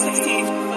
16.